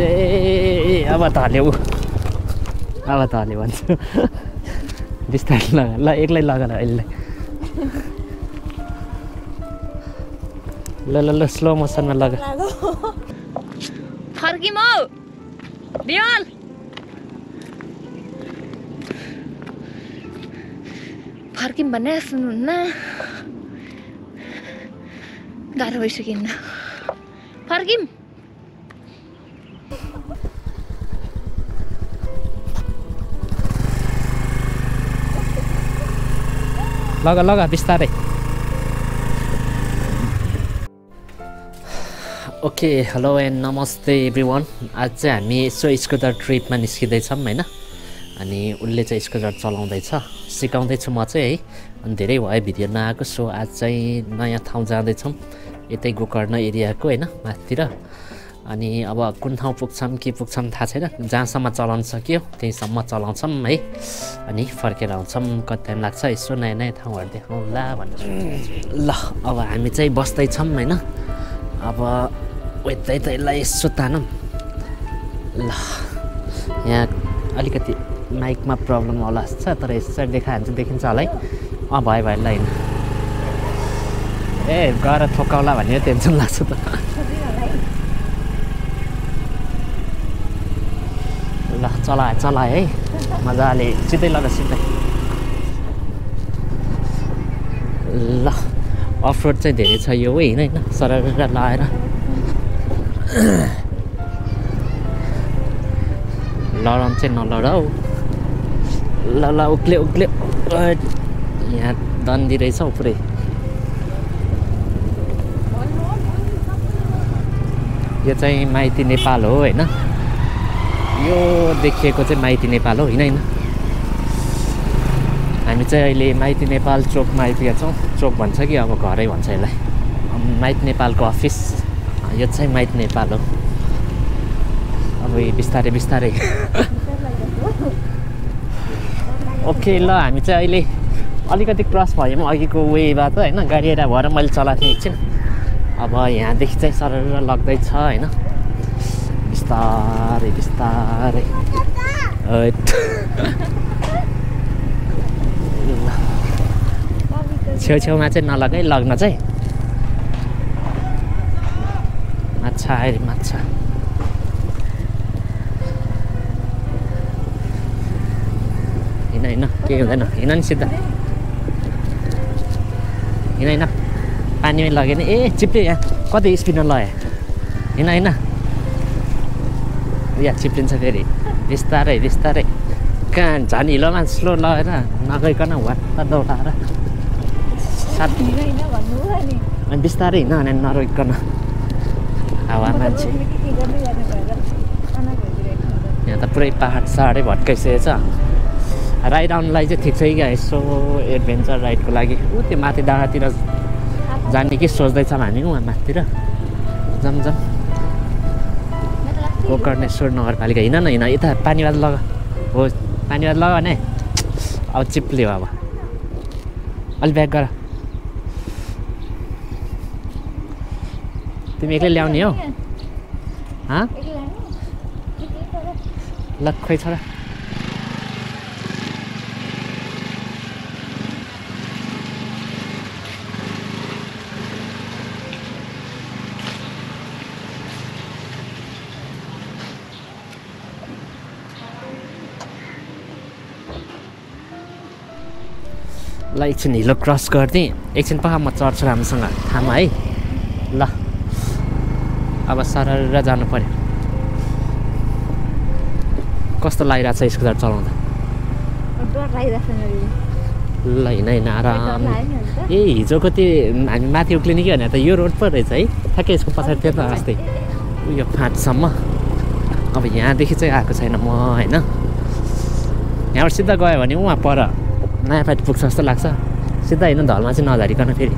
ए अब त हाल्यो अब त हाल्यो भन्छु बिस्तारै लगा ल एक्लै लगाएर अहिले ल ल ल स्लो मोसनमा लगा फर्किम हौ बिमल फर्किम भन्ने सुन्नुहुन्न गाह्रो भइसकिन्न फर्किम लगा लगा बिस्तारै ओके हेलो एन्ड नमस्ते एभ्री वान आज चाहिँ हामी यसो स्कुटर ट्रिपमा निस्किँदैछौँ होइन? अनि उसले चाहिँ स्कुटर चलाउँदैछ सिकाउँदैछु म चाहिँ है? अनि धेरै भयो भिडियो नआएको सो आज चाहिँ नयाँ ठाउँ जाँदैछौँ यतै गोकर्ण एरियाको होइन? माथितिर। अनि अब कुन ठाउँ पुग्छौँ के पुग्छौँ थाहा छैन। जहाँसम्म चलाउन सक्यो त्यहीँसम्म चलाउँछौँ है। अनि फर्केर आउँछौँ कति टाइम लाग्छ यसो नयाँ नयाँ ठाउँहरू देखाउँला भनेर ल अब हामी चाहिँ बस्दैछौँ होइन। अब यतै तैलाई यसो तानौँ। ल यहाँ अलिकति माइकमा प्रब्लम होला जस्तो छ तर यसो देखायो भने चाहिँ देखिन्छ होला है। अँ भयो भयो ल होइन ए गएर ठोकाउला भन्ने टेन्सन लाग्छ त। ल चलाए चलाए है। मजाले सिधै लगा सिधै। ल अफ रोड चाहिँ धेरै छ यो होइन होइन सरर लाएर। लडाउनु चाहिँ नलडा हौ ल ल उक्ले उक्ले। यहाँ दन्दी रहेछ हौ पुरै यो चाहिँ माइती नेपाल हो होइन। यो देखिएको चाहिँ माइती नेपाल हो होइन होइन? हामी चाहिँ अहिले माइती नेपाल चोकमा आइपुगेका छौँ। चोक भन्छ कि अब घरै भन्छ यसलाई। माइती नेपालको अफिस। यो चाहिँ माइती नेपाल हो। अब बिस्तारै बिस्तारै। ओके ल हामी चाहिँ अहिले अलिकति क्रस भयौँ। अघिको वेबाट होइन गाडी एरा भएर मैले चलाएको थिएँ एकछिन। अब यहाँदेखि चाहिँ सरर लग्दैछ होइन? बिस्तारै। ल, छेउछेउमा चाहिँ नलगाइ लग्न चाहिँ। माछा आयो माछा। हिँड हिँड केही हुँदैन। हिँड नि सिधा। हिँड हिँड पानीमै लग्यो भने ए चिप्ल्यो यहाँ। कति स्पिडमा लग्यो? हिँड हिँड यहाँ चिप्लिन्छ फेरि। बिस्तारै बिस्तारै। कहाँ झन् हिलोमा स्लो लगेर नगइकन वाट्ट दौडाएर। अनि बिस्तारै हिँड भने नरोकिकन हावा मान्छे। यहाँ त पुरै पाहाड साहाडै भट्काइसकेको छ राइड आउनुलाई चाहिँ ठिक छ क्या यसो एडभेन्चर राइडको लागि। ऊ त्यो माथि डाँडातिर जाने कि सोच्दैछौँ हामी उहाँ माथितिर। जाऊँ जाऊँ गोकर्णेश्वर नगरपालिका हिँड न हिँड। यता पानीबाट लगा। हो पानीबाट लगा भने अब चिप्ल्यो अब। अलि ब्याक गर। तिमी एक्लै ल्याउने हो? हाँ? ल खोइ छोरा ल एकछिन हिलो क्रस गरिदिएँ। एकछिन पख म चढ्छु राम्रोसँग। थामा है? ल। अब सरर जानु पऱ्यो कस्तो लागिरहेको छ स्कुटर चलाउँदा? ल हिँड हिँड आराम ए हिजोको त्यो हामी माथि उक्लिने कि भने त यो रोड पो रहेछ है? ठ्याक्कै यसको पछाडि थियो त अस्ति। उयो फाँटसम्म। अब यहाँदेखि चाहिँ आएको छैन म होइन? यहाँबाट सिधा गयो भने उहाँ पर। नयाँ पाइट पुग्छ जस्तो लाग्छ। सिधा होइन धलमा चाहिँ नझारिकन फेरि।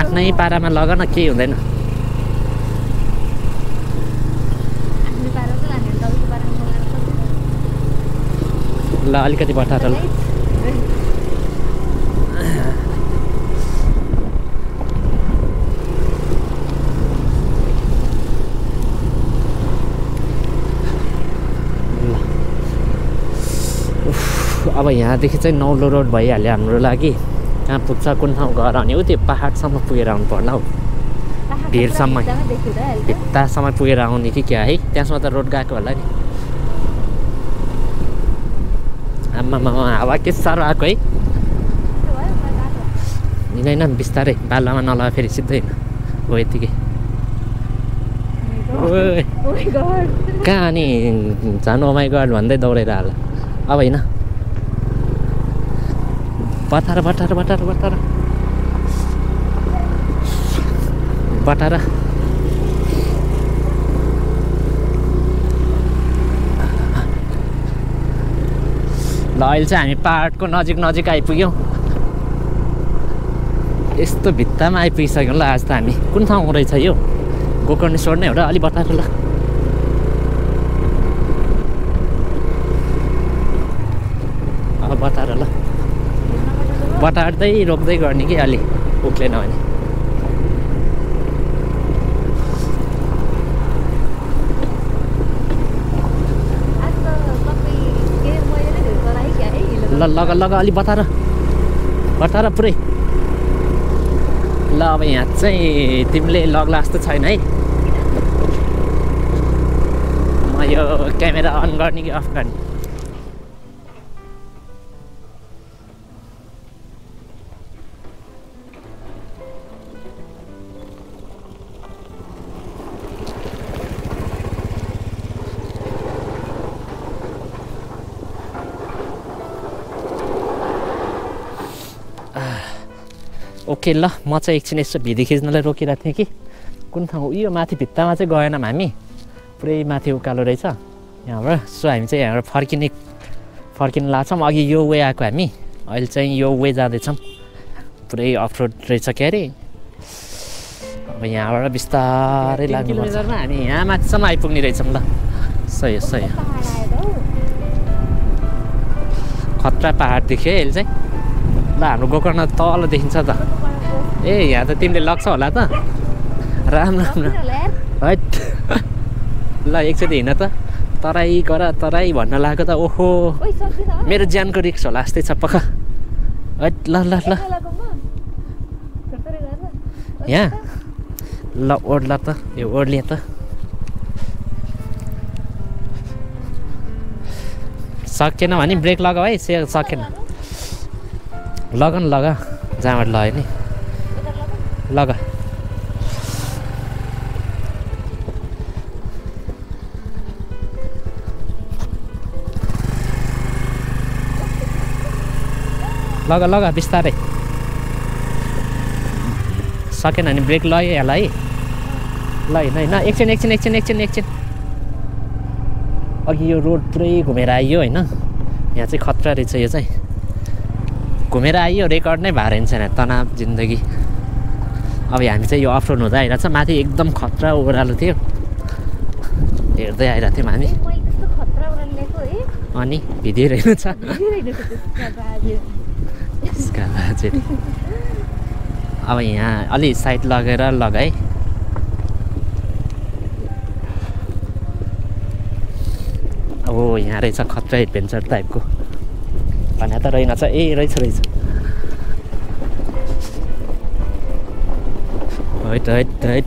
आफ्नै पारामा लग न केही हुँदैन। ल अलिकति ल। अब यहाँदेखि चाहिँ नौलो रोड भइहाल्यो हाम्रो लागि। कहाँ पुग्छ कुन ठाउँ घर भने ऊ त्यो पाहाडसम्म पुगेर आउनु पर्ला हौ भिरसम्म। भित्तासम्म पुगेर आउने कि क्या है? त्यहाँसम्म त रोड गएको होला नि। आम्मामा हावा के साह्रो आएको है? हिँड्दैन बिस्तारै बालामा नलगा फेरि सिधै। हो यतिकै। ओए कहाँ अनि झन् ओमाइ गड भन्दै दौडेर हाल अब होइन। बटार बटार बटार बटार बटार ल अहिले चाहिँ हामी पाहाडको नजिक नजिक आइपुग्यौँ। यस्तो भित्तामा आइपुगिसक्यौँ ल आज त हामी। कुन ठाउँ रहेछ यो? गोकर्णेश्वर नै हो र अलि बटाएर ल अब बटाएर ल बटार्दै रोक्दै गर्ने कि अलि उक्लेन भने ल लग लग अलि बटाएर बटाएर पुरै। ल अब यहाँ चाहिँ तिमीले लग्ला जस्तो छैन है। म यो क्यामेरा अन गर्ने कि अफ गर्ने? ओके ल। म चाहिँ एकछिन यसो भिडी खिच्नलाई रोकिरहेको थिएँ कि। कुन ठाउँ? यो माथि भित्तामा चाहिँ गएनौँ हामी पुरै माथि उकालो रहेछ। यहाँबाट सो हामी चाहिँ यहाँबाट फर्किने फर्किनु लाग्छौँ अघि यो वे आएको हामी। अहिले चाहिँ यो वे जाँदैछौँ। पुरै अफ रोड रहेछ के अरे अब यहाँबाट बिस्तारै लाग्नु किलोमिटरमा हामी यहाँ माथिसम्म आइपुग्ने रहेछौँ ल। सही हो सही हो। खतरा पाहाड देख्यो है अहिले चाहिँ। ल हाम्रो गोकर्ण तल देखिन्छ त। ए यहाँ त तिमीले लग्छ होला त राम राम राम हैट ल एकचोटि हिँड त तराई गर तराई भन्न लागेको त ओहो मेरो ज्यानको रिक्स होला जस्तै छ पक्का हैट ल ल ल यहाँ ल ओढ्ला त यो ओढ्लिए त सकेन भने ब्रेक लगाऊ है सकेन लग न लग जहाँबाट लगायो नि लग लग लग बिस्तारै। सकेन भने ब्रेक लगाइहाल है ल होइन होइन एकछिन एकछिन एकछिन एकछिन एकछिन। अघि यो रोड पुरै घुमेर आइयो होइन। यहाँ चाहिँ खतरा रहेछ यो चाहिँ। घुमेर आइयो रेकर्ड नै भएर छैन तनाव जिन्दगी। अब हामी चाहिँ यो अफ रोड हुँदै आइरहेको छ। माथि एकदम खतरा ओह्रालो थियो। हेर्दै आइरहेको थियौँ हामी। अनि भिडियो रहेन छ। अब यहाँ अलि साइड लगेर लगाएँ अब यहाँ रहेछ खतरा एडभेन्चर टाइपको। भने त रहेनछ ए रहेछ रहेछ। हैट हैट हैट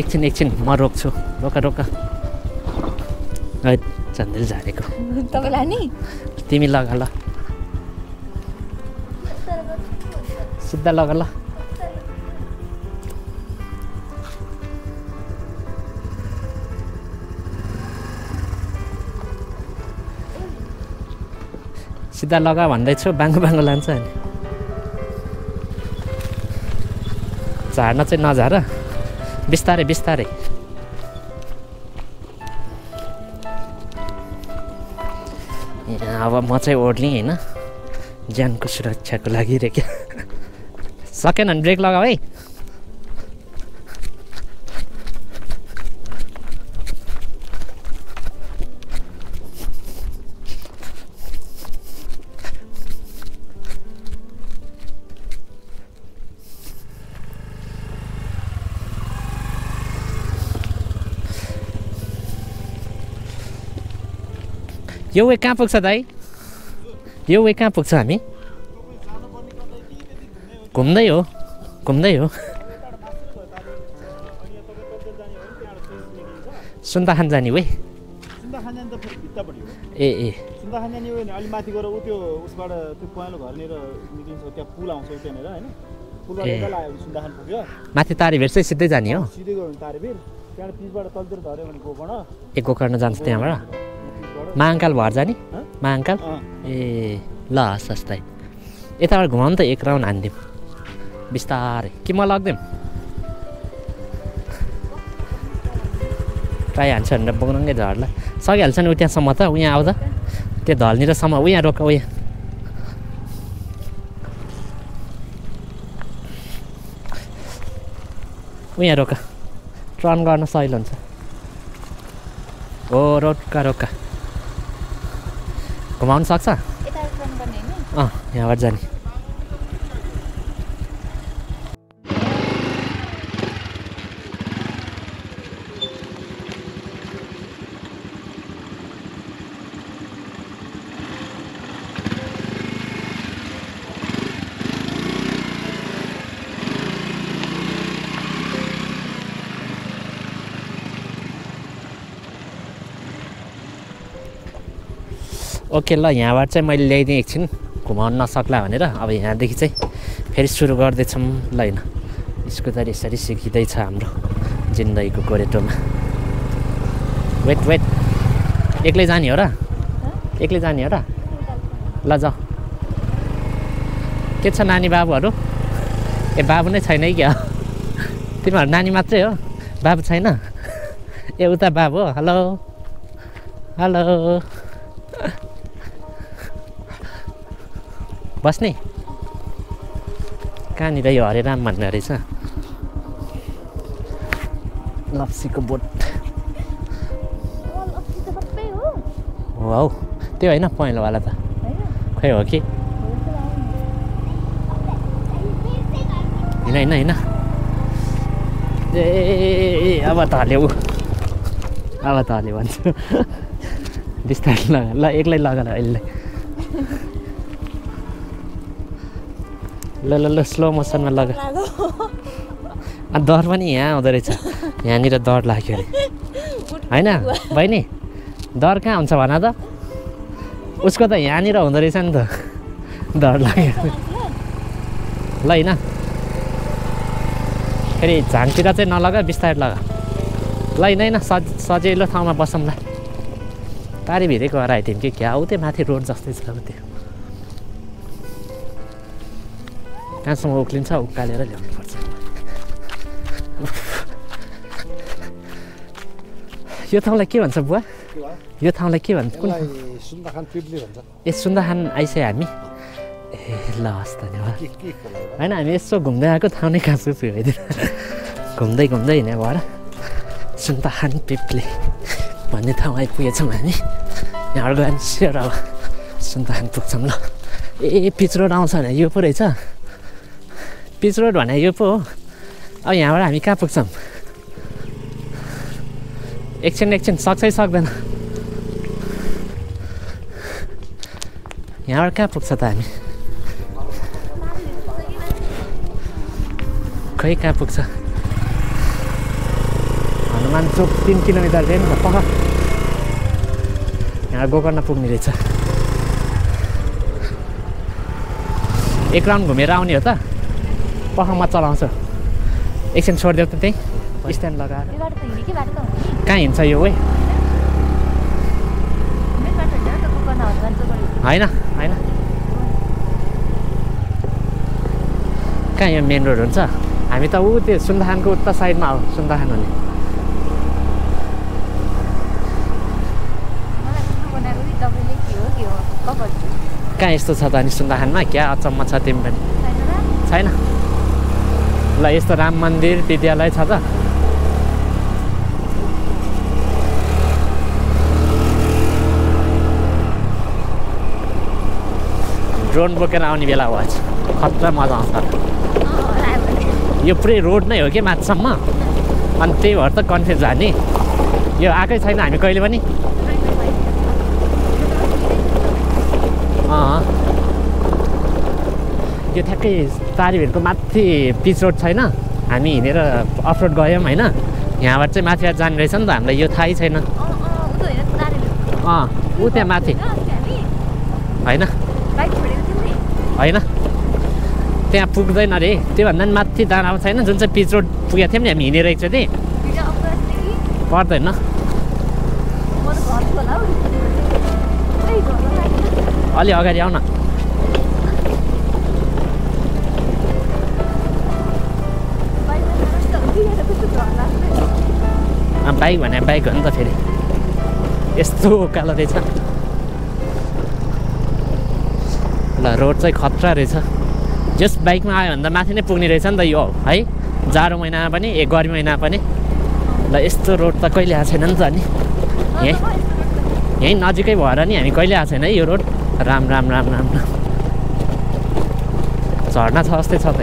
एकछिन एकछिन म रोक्छु रोक रोक हैट झन्डेल झारेको तपाईँलाई नि तिमी लगा ल सिधा लगा ल सिधा लगा भन्दैछु बाङ्गो बाङ्गो लान्छ अनि झार्न चाहिँ नझार बिस्तारै बिस्तारै अब म चाहिँ ओढ्ने होइन ज्यानको सुरक्षाको लागि रे क्या सकेन भने ब्रेक लगाऊ है यो वे कहाँ पुग्छ दाइ यो वे कहाँ पुग्छ हामी? घुम्दै हो घुम्दै हो। सुन्दाखान जाने वे। ए ए। सुन्दाखान जाने हो भने अलिक माथि गएर ऊ त्यो उसबाट त्यो पहेँलो घरनिर निक्लिन्छ त्यहाँ पुल आउँछ त्यहाँनिर होइन पुलबाट ए। यता लाग्यो भने सुन्दाखान पुग्यो माथि तारिभेट चाहिँ सिधै जाने हो। सिधै गयो भने तारेबिर त्यहाँबाट पिचबाट तलतिर झऱ्यो भने गोकर्ण जान्छ त्यहाँबाट। महाङ्काल भएर जाने? महाङ्काल ए ल हस् हस् दाइ यताबाट घुमाउनु त एक राउन्ड हानिदिउँ बिस्तारै। कि म लगिदिउँ ट्राई हान्छ भनेर बोक्नुङ्गै झर्ला सकिहाल्छ नि उ त्यहाँसम्म त। उहाँ आउँदा त्यो ढल्नेरसम्म उहाँ रोक उहाँ उहाँ रोक। टर्न गर्न सहिलो हुन्छ। हो रोक्का रोक्का। घुमाउनु सक्छ? अँ यहाँबाट जाने। ओके ल यहाँबाट चाहिँ मैले ल्याइदिएँ एकछिन घुमाउनु नसक्ला भनेर अब यहाँदेखि चाहिँ फेरि सुरु गर्दैछौँ ल होइन। स्कुटर यसरी सिकिँदैछ हाम्रो जिन्दगीको गोरेटोमा वेट वेट एक्लै जाने हो र? एक्लै जाने हो र? ल जाऊ। के छ नानी बाबुहरू? ए बाबु नै छैन है क्या? तिमीहरू नानी मात्रै हो? बाबु छैन? ए उता बाबु हो। हेलो। हेलो। बस्ने कहाँनिर यो हरे राम भन्ने रहेछ लप्सीको बोट। हो हो त्यो होइन पहेँलोवाला त खै हो कि? होइन होइन होइन ए अब त हाल्यो अब त हाल्यो भन्छु बिस्तारै लगा ल एक्लै लगा अहिले ल ल ल स्लो मोसनमा लगा। डर पनि यहाँ आउँदो रहेछ। यहाँनिर डर लाग्यो अरे। होइन? बहिनी डर कहाँ हुन्छ भन त। उसको त यहाँनिर हुँदो रहेछ नि त। डर लाग्यो। ल होइन फेरि झाङतिर चाहिँ नलगा बिस्तारै लगा। ल होइन होइन सज सजिलो ठाउँमा बसौँ ल तारी गएर आइदिउँ कि क्या? हो त्यो माथि रोड जस्तै छ त्यो। कहाँसम्म उक्लिन्छ उकालेर ल्याउनुपर्छ यो ठाउँलाई के भन्छ बुवा? यो ठाउँलाई के भन्छ? कुन ए सुन्दाखान आइसक्यो हामी? ए ल हस् धन्यवाद? होइन हामी यसो घुम्दै आएको ठाउँ नै कहाँ छु घुम्दै घुम्दै हिँड्यो भएर सुन्दाखान पिप्ले भन्ने ठाउँ आइपुगेछौँ हामी। यहाँबाट भने स्योर अब सुन्दाखान पुग्छौँ ल। ए पिच रोड आउँछ भने यो पो रहेछ। पिच रोड भने यो पो हो। अब यहाँबाट हामी कहाँ पुग्छौँ? एकछिन एकछिन सक्छै सक्दैन। यहाँबाट कहाँ पुग्छ त हामी? खै कहाँ पुग्छ? हनुमान चोक तिन किलोमिटर रे नि त पख। यहाँ गोकर्ण पुग्ने रहेछ। एक राउन्ड घुमेर आउने हो त। पखमा चलाउँछु एकछिन छोडिदेऊ त त्यहीँ। स्ट्यान्ड लगाएर। हो कहाँ हिँड्छ यो बाटो होइन होइन। कहाँ यो मेन रोड हुन्छ? हामी त ऊ त्यो सुन्दाखानको उता साइडमा हो सुन्दाखान हुने। हो हो कहाँ यस्तो छ त अनि सुन्दाखानमा? क्या अचम्म छ तिमी पनि। छैन? ल यस्तो राम मन्दिर विद्यालय छ त। ड्रोन बोकेर आउने बेला हो आज। खतरा मजा आउँछ। यो पुरै रोड नै हो कि माथिसम्म? अनि त्यही भएर त कन्फ्युज भयो नि यो आएकै छैन हामी कहिले पनि। त्यो ठ्याक्कै तारीभिरको माथि पिच रोड छैन। हामी हिँडेर अफरोड गयौँ होइन। यहाँबाट चाहिँ माथि जाने रहेछ नि त हामीलाई यो थाहै छैन। अँ ऊ त्यहाँ माथि। होइन। होइन। त्यहाँ पुग्दैन अरे। त्योभन्दा पनि माथि दाना छैन जुन चाहिँ पिच रोड पुगेको थियौँ नि हामी हिँडेर एकचोटि। अफ पर्दैन। अलि अगाडि आऊ बाइक भने बाइक हो नि त फेरि। यस्तो उकालो रहेछ। ल रोड चाहिँ खतरा रहेछ। जस बाइकमा आयो भने त माथि नै पुग्ने रहेछ नि त यो है? जाडो महिनामा पनि ए गर्मी महिनामा पनि। ल यस्तो रोड त कहिले आएको छैन नि त नि यहीँ यहीँ नजिकै भएर नि हामी कहिले आएको छैन है यो रोड? राम राम राम राम राम। झर्ना छ जस्तै छ त।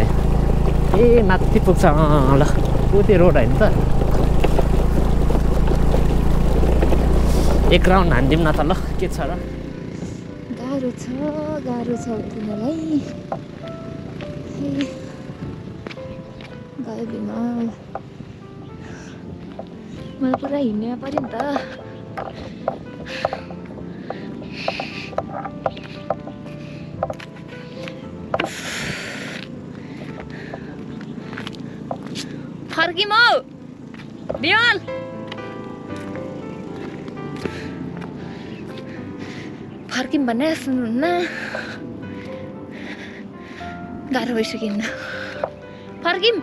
ए माथि पुग्छ ल। ऊ त्यो रोड होइन त। एक राउन्ड हानिदिउँ न त ल के छ र गाह्रो छ गाह्रो छ ए, गयो बिमार मलाई पुरा हिँड्न पऱ्यो नि त फर्किम हौ बिमल फर्किम भन्ने सुन्नुहुन्न गाह्रो भइसक्यो फर्किम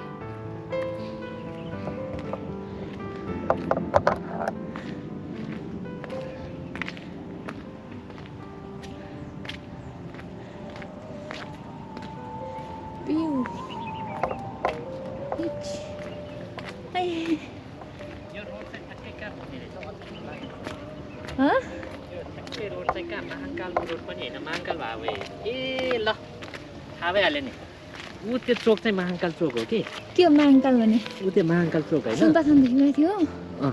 त्यो चोक चाहिँ महाकाल चोक हो कि? के हो माङकाल भने। ऊ त्यो महाकाल चोक होइन? हो अँ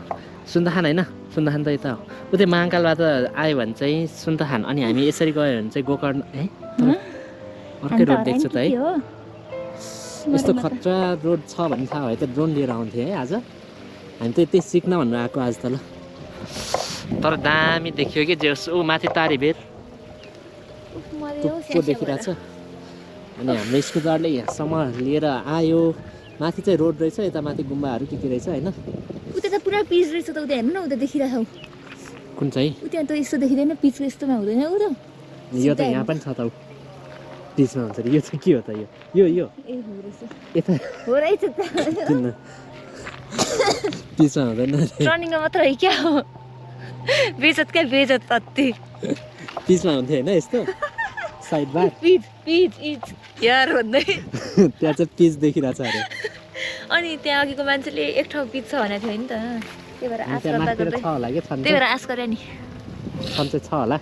सुन्दाखान होइन? सुन्दाखान त यता हो। ऊ त्यो महाकालबाट आयो भने चाहिँ सुन्दाखान अनि हामी यसरी गयो भने चाहिँ गोकर्ण है? अर्कै रोड देख्छु त है। यस्तो खतरा रोड छ भन्ने थाहा भयो त ड्रोन लिएर आउँथेँ है आज। हामी त त्यही सिक्न भनेर आएको आज त ल। तर दामी देखियो कि जे ऊ माथि मर्यो, टुप्पो स्यास्या देखिरहेछ अनि हाम्रो स्कुटरले यहाँसम्म लिएर आयो। माथि चाहिँ रोड रहेछ यता माथि गुम्बाहरू के के रहेछ होइन। उता त पुरा पिच रहेछ त उता हेर्नु न उता देखिरहेको कुन चाहिँ? उ त्यहाँ त यस्तो देखिँदैन पिचको यस्तोमा हुँदैन उ त यो त यहाँ पनि छ त ऊ बिचमा हुन्छ यो चाहिँ के हो त यो? यो यो। यता। हो रहेछ बिचमा हुँदैन अरे। टर्निङमा मात्र है क्या हो? बेचत क्या बेचत तत्ति बिचमा हुन्थ्यो होइन यस्तो? साइड बार पिच पिच इच। यार भन्दै। त्यहाँ चाहिँ पिच देखिरहेछ अरे। अनि त्यहाँ अघिको मान्छेले एक ठाउँ पिच छ भनेको थियो नि त। त्यही भएर आश गर्दा छ होला कि छन् त्यही भएर आश गरे नि। छन् चाहिँ छ होला।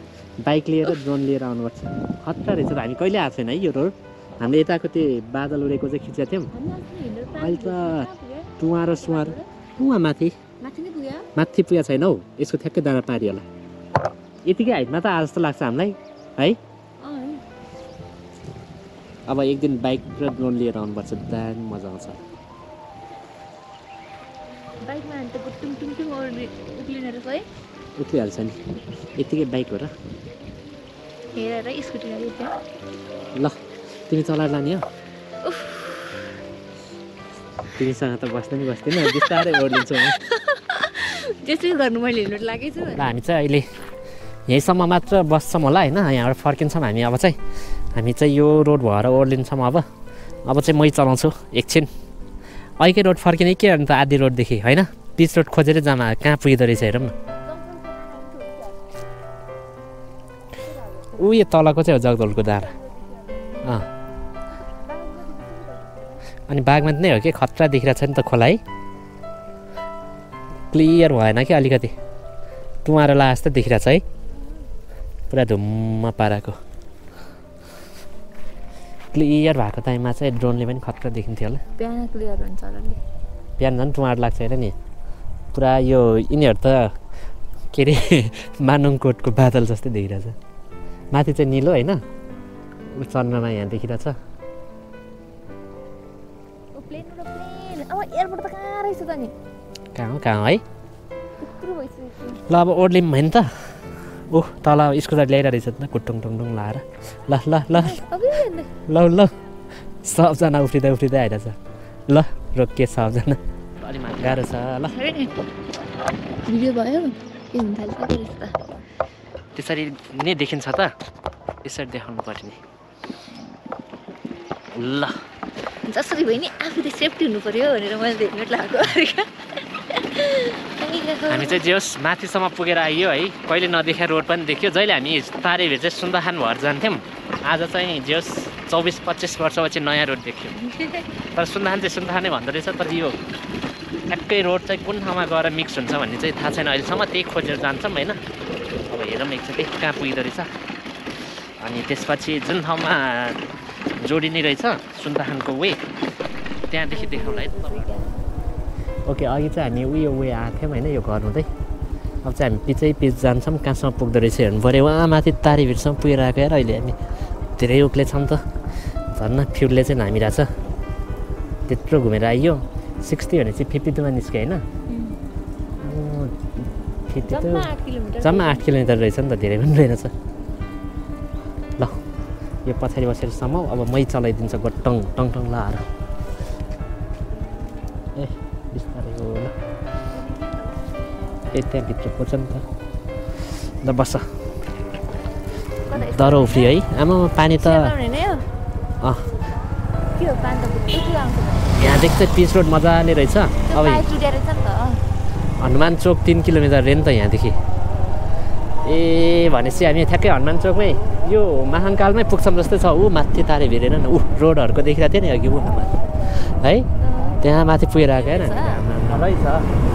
बाइक लिएर ड्रोन लिएर आउनुपर्छ। खतरा रहेछ त हामी कहिले आएको छैन है यो रोड? हामीले यताको त्यो बादल उडेको चाहिँ खिचेको थियौँ। अहिले त टुवारो सुवारो उहाँ माथि। माथि नै पुग्यो? माथि पुगेको छैन हौ। यसको ठ्याक्कै दाना पारी होला। यतिकै हाइटमा त आए जस्तो लाग्छ हामीलाई है? अब एक दिन बाइक र ड्रोन लिएर आउनुपर्छ दामी मजा आउँछ। बाइकमा त उक्लिहाल्छ नि। यतिकै बाइक हो र। हेरेर स्कुटी ल तिमी चलाएर लाने हो। तिमीसँग त बस्नु नि बस्दैन बिस्तारै ओर्लिन्छु म। त्यसै गर्नु मैले हिँड्नु लागेको छु। हामी चाहिँ अहिले यहीँसम्म मात्र बस्छौँ होला होइन? यहाँबाट फर्किन्छौँ हामी अब चाहिँ। हामी चाहिँ यो रोड भएर ओर्लिन्छौँ अब अब चाहिँ मै चलाउँछु एकछिन अहिलेकै रोड फर्किने के अन्त आधी रोडदेखि होइन पिच रोड खोजेर जामा कहाँ पुगिँदो रहेछ हेरौँ न ऊ यो तलको चाहिँ हो जगदलको डाँडा अँ अनि बागमा नै हो कि खतरा देखिरहेको छ नि त खोला है क्लियर भएन कि अलिकति तुमारो ला जस्तो देखिरहेको छ है पुरा धुम्म पाराको क्लियर भएको टाइममा चाहिँ ड्रोनले पनि खतरा देखिन्थ्यो होला बिहान क्लियर हुन्छ होला नि बिहान झन् टुमारो लाग्छ होइन नि पुरा यो यिनीहरू त के अरे मानुङकोटको बादल जस्तै देखिरहेछ माथि चाहिँ निलो होइन ऊ चन्द्रमा यहाँ देखिरहेछ प्लेन र प्लेन अब एयरपोर्ट त कहाँ नि हो कहाँ हो ल अब ओर्लिम होइन त ओह तल स्कुटर ल्याएर रहेछ त कुटुङ टुङटुङ लाएर। ल ल ल। ल ल सबजना उफ्रिँदै उफ्रिँदै आइरहेछ। ल रोकिए सबजना। अलिक गाह्रो छ ल। भिडियो भयो? त्यसरी नै देखिन्छ त। यसरी देखाउनु पर्यो नि ल। जसरी भयो नि आफू त सेफ्टी हुनु पर्यो भनेर मैले हेलमेट लगाएको हामी चाहिँ जे होस् माथिसम्म पुगेर आइयो है। कहिले नदेखे रोड पनि देख्यो। जहिले हामी तारेभिर चाहिँ सुन्दाखान भएर जान्थ्यौँ। आज चाहिँ जे होस् चौबिस पच्चिस वर्षपछि नयाँ रोड देख्यो। तर सुन्दाखान चाहिँ सुन्दाखानै भन्दो रहेछ तर यो ट्याक्कै रोड चाहिँ कुन ठाउँमा गएर मिक्स हुन्छ भन्ने चाहिँ थाहा छैन। अहिलेसम्म त्यही खोजेर जान्छौँ होइन। अब हेरौँ एकचोटि कहाँ पुगिँदो रहेछ। अनि त्यसपछि जुन ठाउँमा जोडिने रहेछ सुन्दाखानको वे त्यहाँदेखि देखाउँला है। तपाईँलाई ओके अघि चाहिँ हामी उयो वे आएको थियौँ होइन यो घर हुँदै अब चाहिँ हामी पिछै पिच जान्छौँ कहाँसम्म पुग्दो रहेछ हेर्नु पऱ्यो उहाँ माथि तारीभिरसम्म पुगेर आएको यार अहिले हामी धेरै उक्ले छौँ त झन् फ्युलले चाहिँ हामीरहेछ त्यत्रो घुमेर आइयो सिक्सटी भनेपछि फिफ्टी टूमा निस्क्यो होइन फिफ्टी टू जम्मा आठ किलोमिटर रहेछ नि त धेरै पनि रहेनछ ल यो पछाडि बसेर समाउ अब मै चलाइदिन्छ गोटङ टङ टङ लाएर ए त्यहाँभित्र छ नि त ल बस दह्रो उफ्री है आमा पानी त होइन यो अँ के हो पानी त बुट्टु आउँछ त यहाँदेखि चाहिँ पिच रोड मजाले रहेछ अब रहेछ हनुमान चोक तिन किलोमिटर रे नि त यहाँदेखि ए भनेपछि हामी ठ्याक्कै हनुमान चोकमै यो महाङ्कालमै पुग्छौँ जस्तै छ ऊ माथि तारे भिरेन न ऊ रोडहरूको देखिरहेको थियो नि अघि ऊ है त्यहाँ माथि पुगेर आएको होइन तलै छ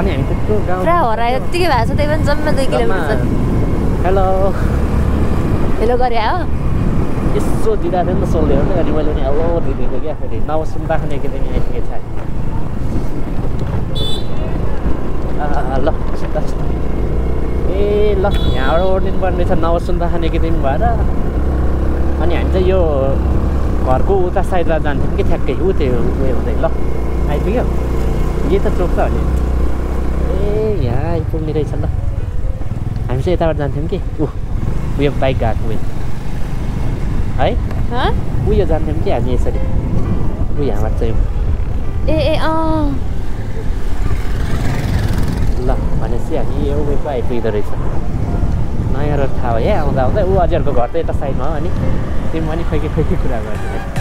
अनि हामी त्यत्रो गाउँ पुरा हरायो यत्तिकै भएको छ त्यही पनि जम्मा दुई किलोमिटर हेलो हेलो गरे हो यसो दिँदा नि सोल्दै हो नि अनि मैले नि हेलो दिदिएको क्या फेरि नवसुन्दाखाने एकदमै आइपुगेको छ ल सुन्दा। ए ल यहाँबाट ओर्लिनु पर्ने छ नवसुन्दाखाने एकदम भएर अनि हामी चाहिँ यो घरको उता साइडमा जान्थ्यौँ कि ठ्याक्कै ऊ त्यो उयो हुँदै ल आइपुग्यो यही त चोक त अनि ए यहाँ आइपुग्ने रहेछ ल हामी चाहिँ यताबाट जान्थ्यौँ कि ऊ उयो बाइक गएको उयो है हँ? उयो जान्थ्यौँ कि हामी यसरी ऊ यहाँबाट चाहिँ ए ए अँ ल भनेपछि हामी यो उयोको आइपुग्दो रहेछ नयाँ रोड थाहा भयो है आउँदा आउँदै ऊ अझैहरूको घर त यता साइडमा हो अनि तिमी पनि खोइ के खोइ के कुरा गर्ने